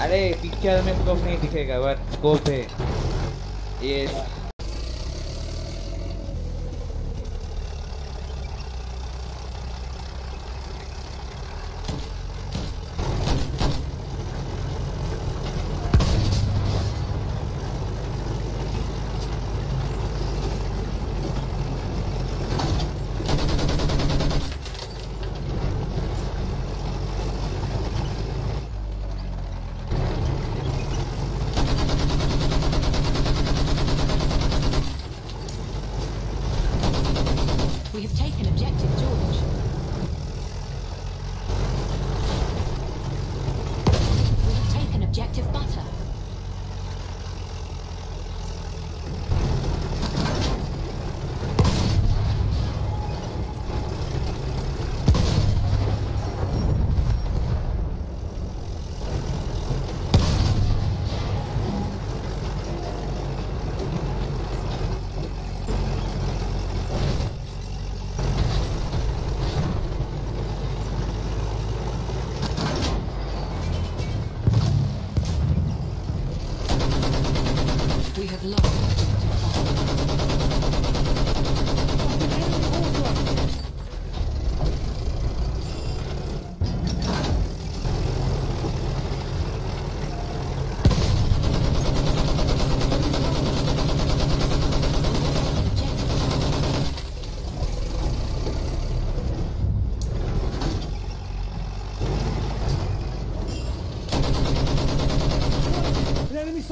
अरे पिक्चर में स्कोप नहीं दिखेगा बट स्कोप है। ये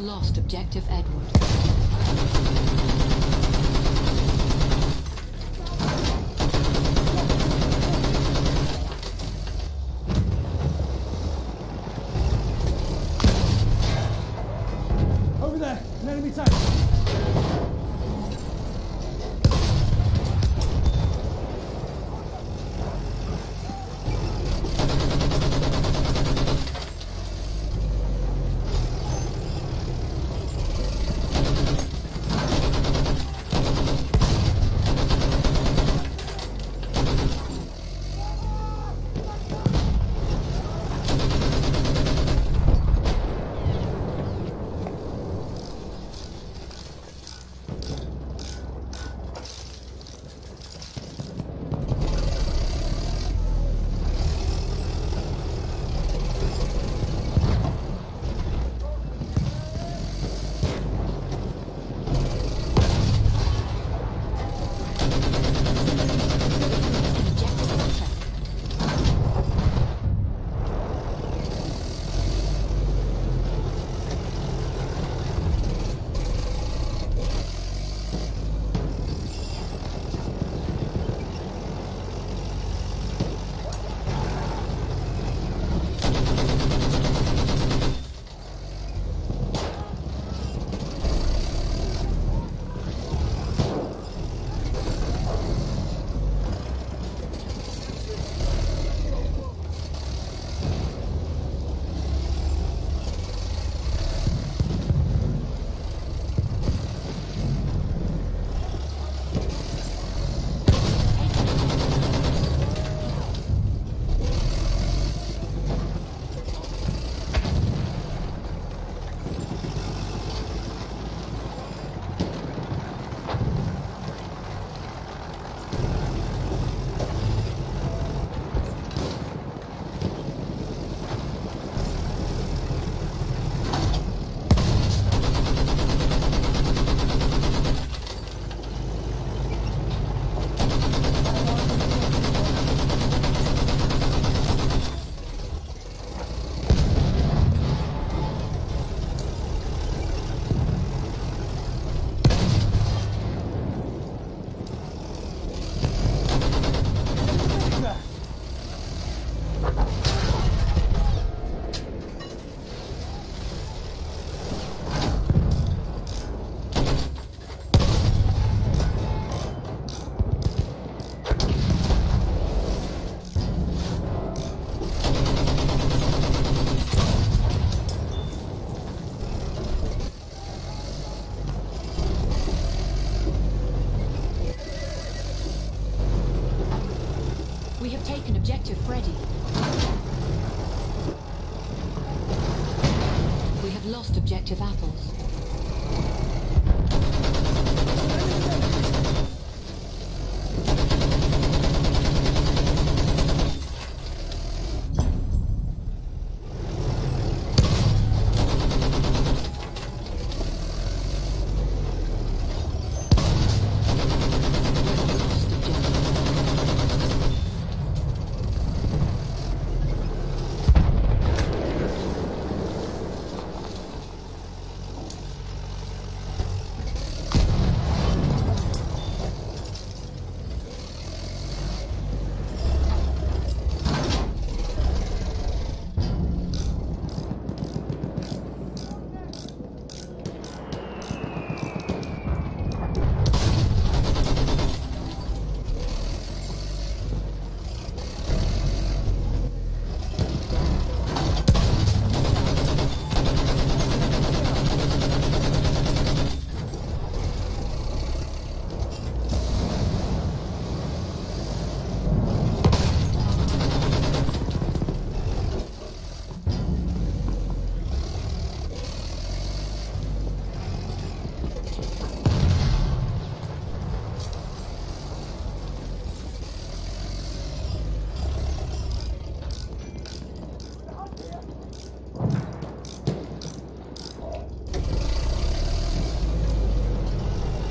have lost objective Edward. We have taken objective Freddy. We have lost objective apples.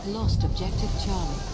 Have lost objective Charlie.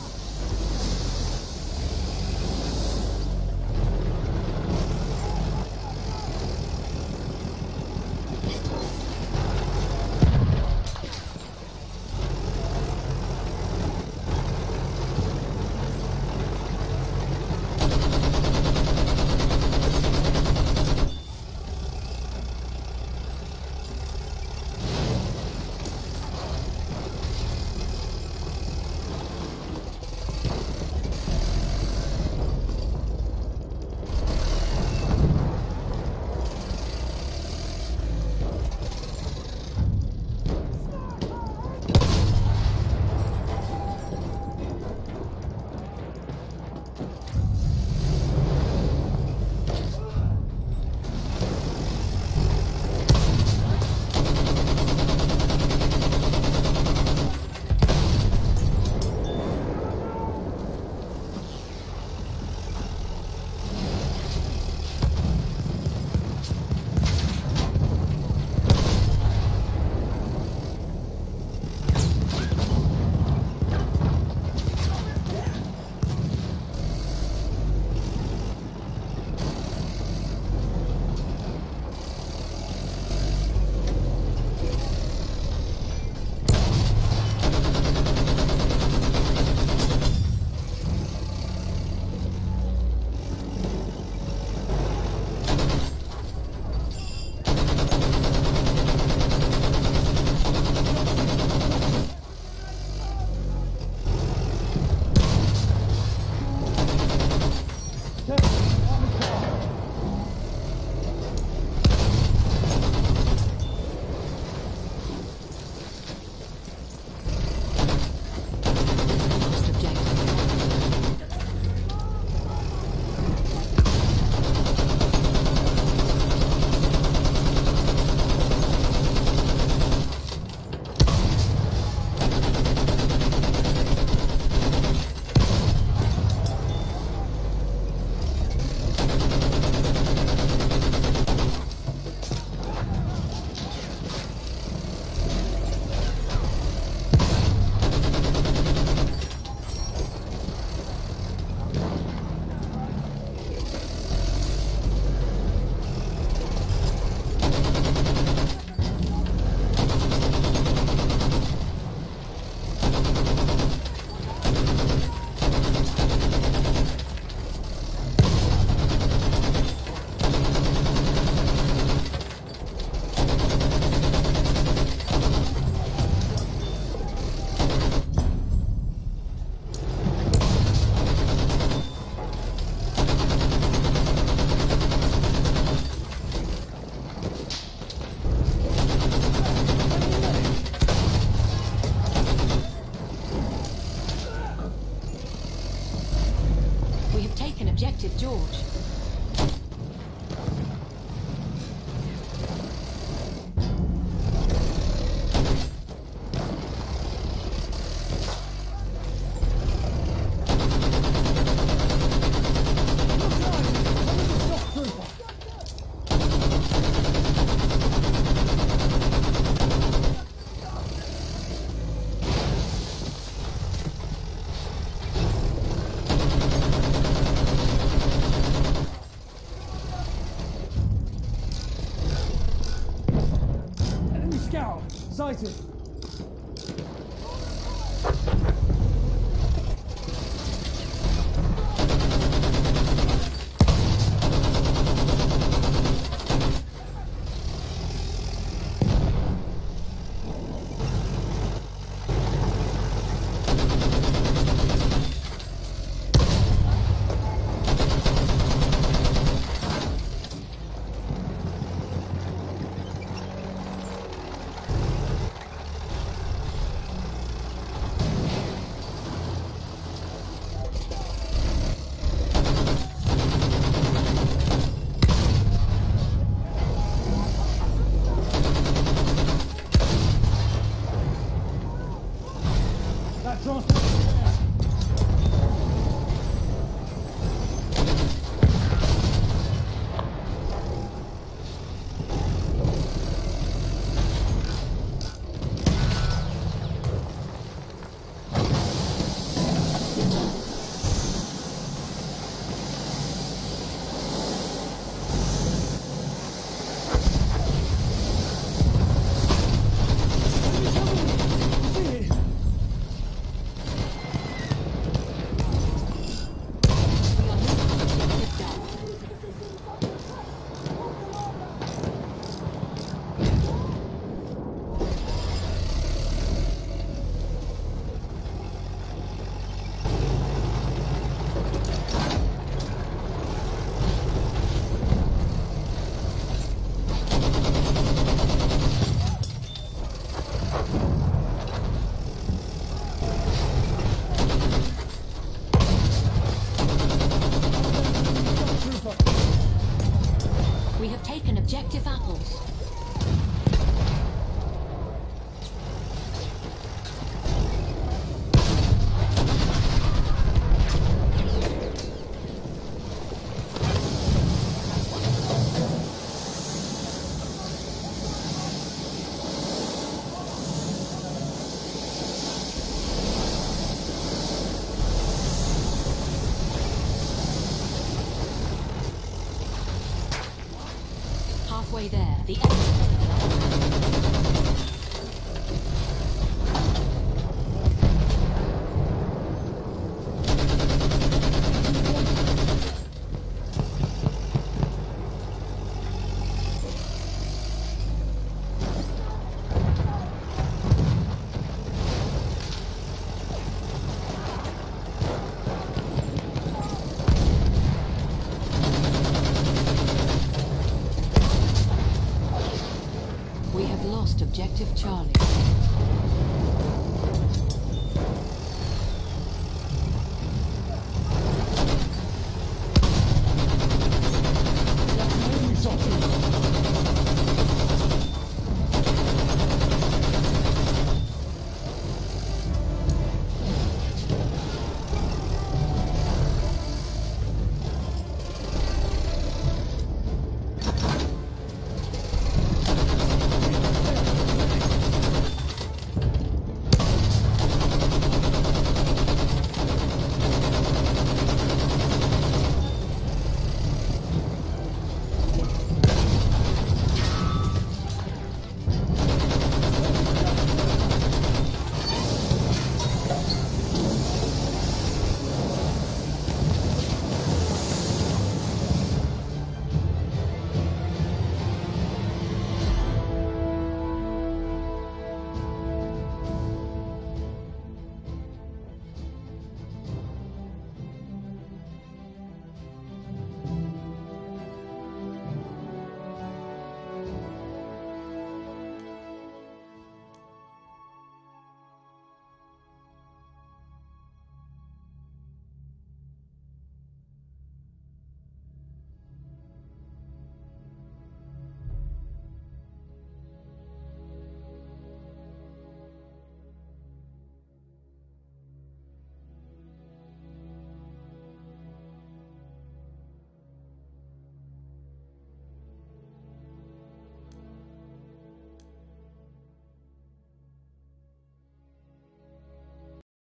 George.